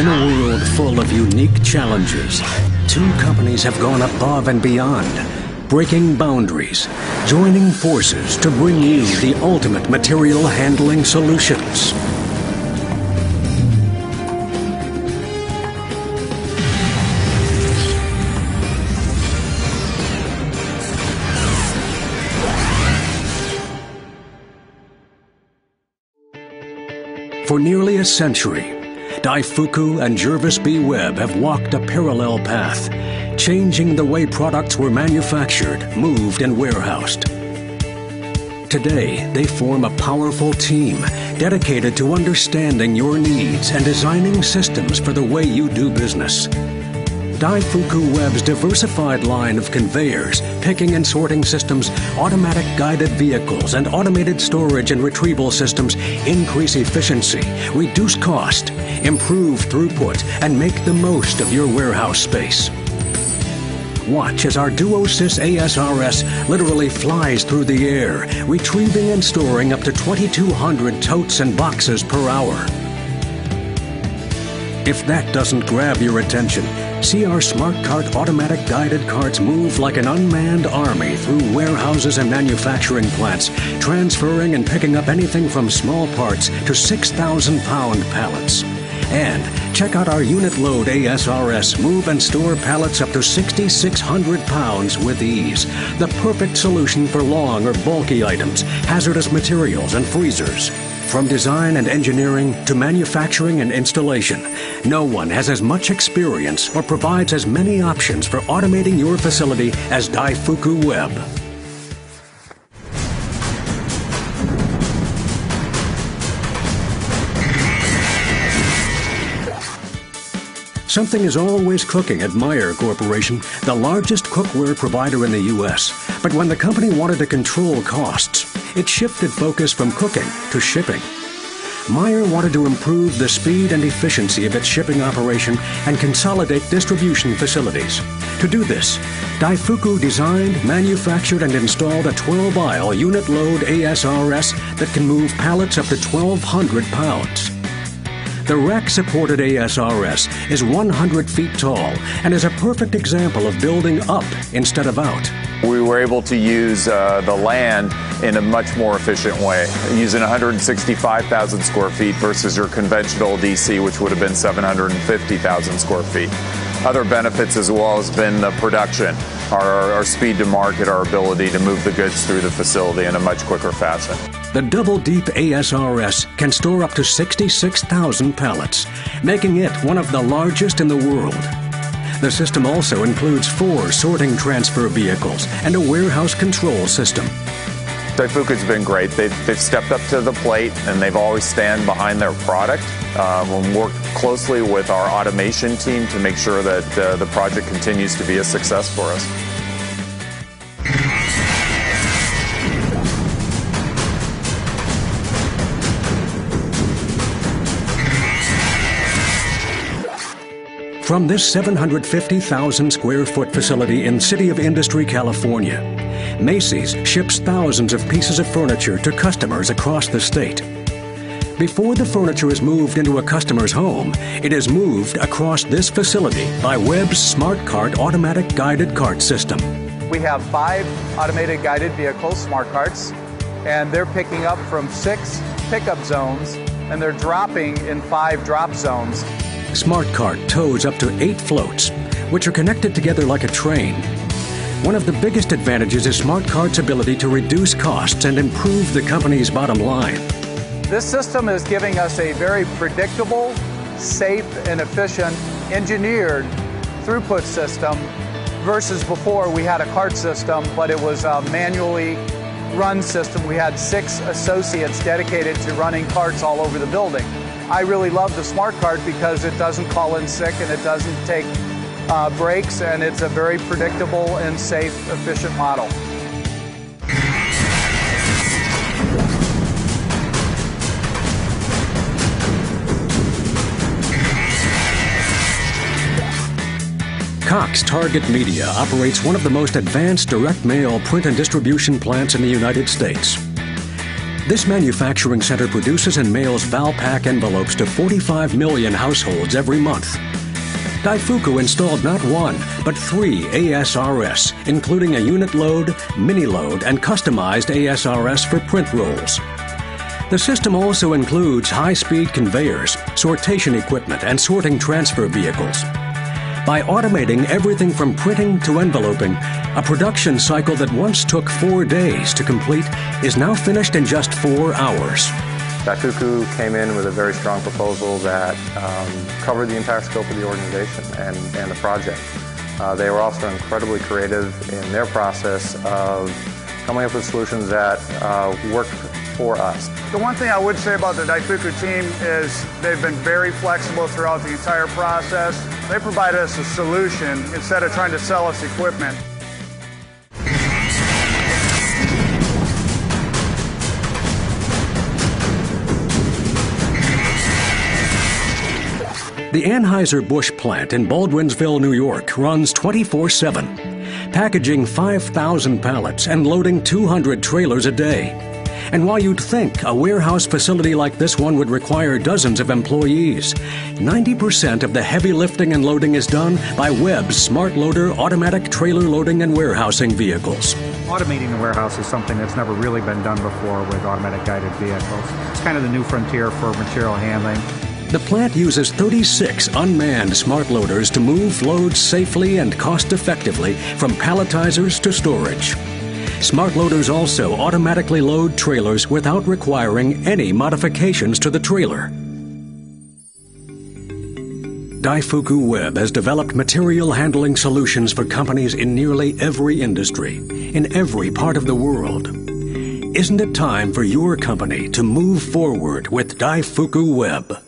In a world full of unique challenges, two companies have gone above and beyond, breaking boundaries, joining forces to bring you the ultimate material handling solutions. For nearly a century, Daifuku and Jervis B. Webb have walked a parallel path, changing the way products were manufactured, moved, and warehoused. Today, they form a powerful team dedicated to understanding your needs and designing systems for the way you do business. Daifuku Webb's diversified line of conveyors, picking and sorting systems, automatic guided vehicles, and automated storage and retrieval systems increase efficiency, reduce cost, improve throughput, and make the most of your warehouse space. Watch as our DuoSys ASRS literally flies through the air, retrieving and storing up to 2,200 totes and boxes per hour. If that doesn't grab your attention, see our Smart Cart automatic guided carts move like an unmanned army through warehouses and manufacturing plants, transferring and picking up anything from small parts to 6,000 pound pallets. And check out our unit load ASRS move and store pallets up to 6,600 pounds with ease. The perfect solution for long or bulky items, hazardous materials, and freezers. From design and engineering to manufacturing and installation, no one has as much experience or provides as many options for automating your facility as Daifuku Webb. Something is always cooking at Meyer Corporation, the largest cookware provider in the U.S. But when the company wanted to control costs, it shifted focus from cooking to shipping. Meyer wanted to improve the speed and efficiency of its shipping operation and consolidate distribution facilities. To do this, Daifuku designed, manufactured, and installed a 12 aisle unit load ASRS that can move pallets up to 1,200 pounds. The rack supported ASRS is 100 feet tall and is a perfect example of building up instead of out. We were able to use uh, the land in a much more efficient way, using 165,000 square feet versus your conventional DC, which would have been 750,000 square feet. Other benefits as well has been the production, our, our speed to market, our ability to move the goods through the facility in a much quicker fashion. The double deep ASRS can store up to 66,000 pallets, making it one of the largest in the world. The system also includes four sorting transfer vehicles and a warehouse control system. Daifuku's been great. They've, they've stepped up to the plate and they've always stand behind their product. Um, and work closely with our automation team to make sure that uh, the project continues to be a success for us. From this 750,000 square foot facility in City of Industry, California, Macy's ships thousands of pieces of furniture to customers across the state. Before the furniture is moved into a customer's home, it is moved across this facility by Webb's Smart Cart automatic guided cart system. We have five automated guided vehicles, smart carts, and they're picking up from six pickup zones and they're dropping in five drop zones. Smart Cart tows up to eight floats, which are connected together like a train. One of the biggest advantages is Smart Cart's ability to reduce costs and improve the company's bottom line. This system is giving us a very predictable, safe, and efficient engineered throughput system versus before we had a cart system, but it was a manually run system. We had six associates dedicated to running carts all over the building. I really love the smart cart because it doesn't call in sick and it doesn't take uh, breaks, and it's a very predictable and safe, efficient model. Cox Target Media operates one of the most advanced direct mail print and distribution plants in the United States. This manufacturing center produces and mails Valpak envelopes to 45 million households every month. Daifuku installed not one, but three ASRS, including a unit load, mini load, and customized ASRS for print rolls. The system also includes high speed conveyors, sortation equipment, and sorting transfer vehicles. By automating everything from printing to enveloping, a production cycle that once took four days to complete is now finished in just four hours. Daifuku came in with a very strong proposal that um, covered the entire scope of the organization and, and the project. Uh, they were also incredibly creative in their process of coming up with solutions that uh, work for us. The one thing I would say about the Daifuku team is they've been very flexible throughout the entire process. They provide us a solution instead of trying to sell us equipment. The Anheuser-Busch plant in Baldwinsville, New York runs 24-7, packaging 5,000 pallets and loading 200 trailers a day. And while you'd think a warehouse facility like this one would require dozens of employees, 90% of the heavy lifting and loading is done by Webb's Smart Loader automatic trailer loading and warehousing vehicles. Automating the warehouse is something that's never really been done before with automatic guided vehicles. It's kind of the new frontier for material handling. The plant uses 36 unmanned smart loaders to move loads safely and cost effectively from palletizers to storage. Smart loaders also automatically load trailers without requiring any modifications to the trailer. Daifuku Webb has developed material handling solutions for companies in nearly every industry, in every part of the world. Isn't it time for your company to move forward with Daifuku Webb?